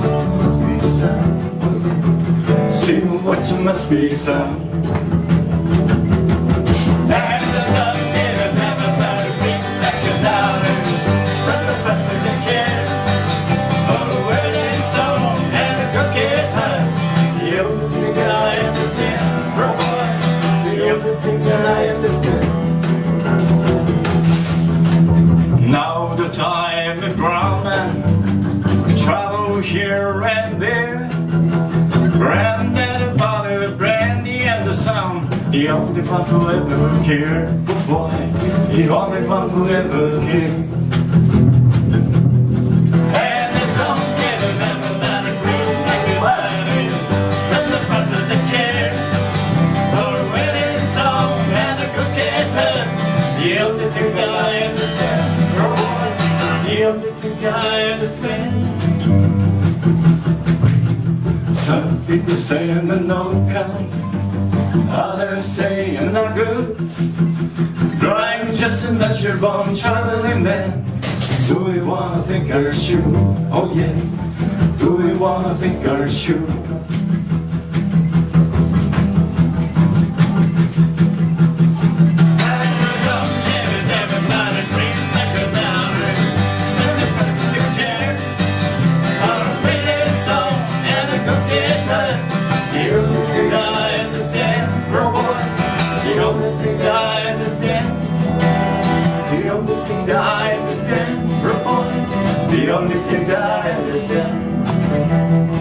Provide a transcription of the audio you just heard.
that I understand, bro boy The faster again wait so and cook it The only thing I understand The only thing that I understand now the time is grown and travel here and there. Granddaddy, father, Brandy, and the son, the only one who ever cared. Good boy, the only one who ever cared. And the. And and only thing I understand. The only thing I understand. Oh, Some people saying the no count, others saying they're good. Drawing just and that's your bone traveling man. Do we wanna think our shoe? Oh yeah. Do we wanna think our shoe? Причем не всегда это всем.